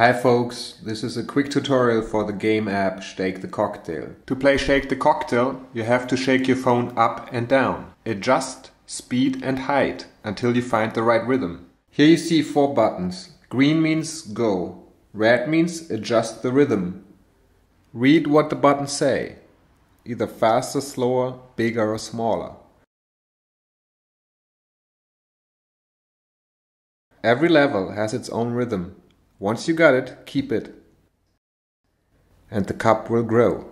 Hi folks, this is a quick tutorial for the game app Shake the Cocktail. To play Shake the Cocktail, you have to shake your phone up and down. Adjust speed and height until you find the right rhythm. Here you see four buttons. Green means go, red means adjust the rhythm. Read what the buttons say, either faster, slower, bigger or smaller. Every level has its own rhythm. Once you got it, keep it. And the cup will grow.